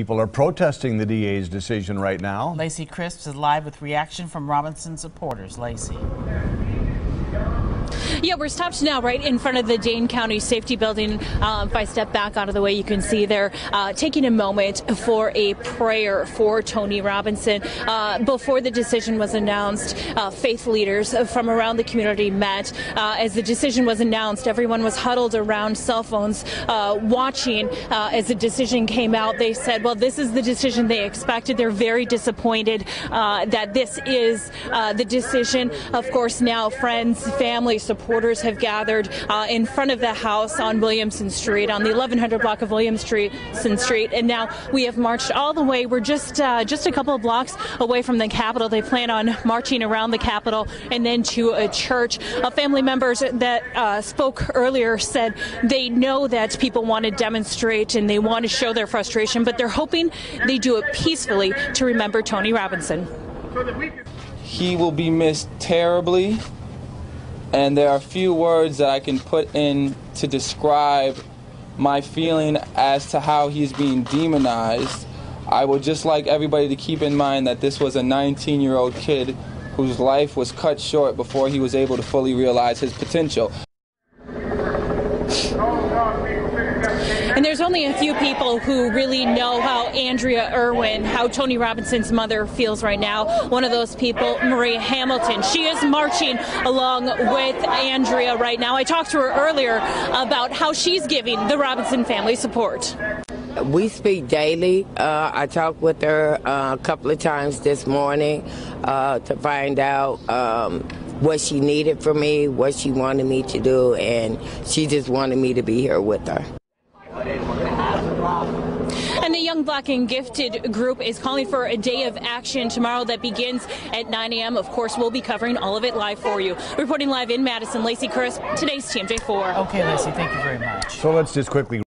People are protesting the DA's decision right now. Lacey Crisp is live with reaction from Robinson supporters. Lacey. Yeah, we're stopped now right in front of the Dane County Safety Building. Uh, if I step back out of the way, you can see they're uh, taking a moment for a prayer for Tony Robinson. Uh, before the decision was announced, uh, faith leaders from around the community met. Uh, as the decision was announced, everyone was huddled around cell phones uh, watching as the decision came out. They said, well, this is the decision they expected. They're very disappointed that this is the decision. Of course, now friends, family, supporters have gathered uh, in front of the house on Williamson Street, on the 1100 block of Williamson Street, and now we have marched all the way. We're just uh, just a couple of blocks away from the Capitol. They plan on marching around the Capitol and then to a church. Uh, family members that uh, spoke earlier said they know that people want to demonstrate and they want to show their frustration, but they're hoping they do it peacefully to remember Tony Robinson. He will be missed terribly and there are a few words that I can put in to describe my feeling as to how he's being demonized. I would just like everybody to keep in mind that this was a 19 year old kid whose life was cut short before he was able to fully realize his potential. And there's only a few people who really know how Andrea Irwin, how Tony Robinson's mother feels right now. One of those people, Maria Hamilton. She is marching along with Andrea right now. I talked to her earlier about how she's giving the Robinson family support. We speak daily. Uh, I talked with her uh, a couple of times this morning uh, to find out um, what she needed from me, what she wanted me to do, and she just wanted me to be here with her. And the Young Black and Gifted group is calling for a day of action tomorrow that begins at 9 a.m. Of course, we'll be covering all of it live for you. Reporting live in Madison, Lacey Crisp, today's TMJ4. Okay, Lacey, thank you very much. So let's just quickly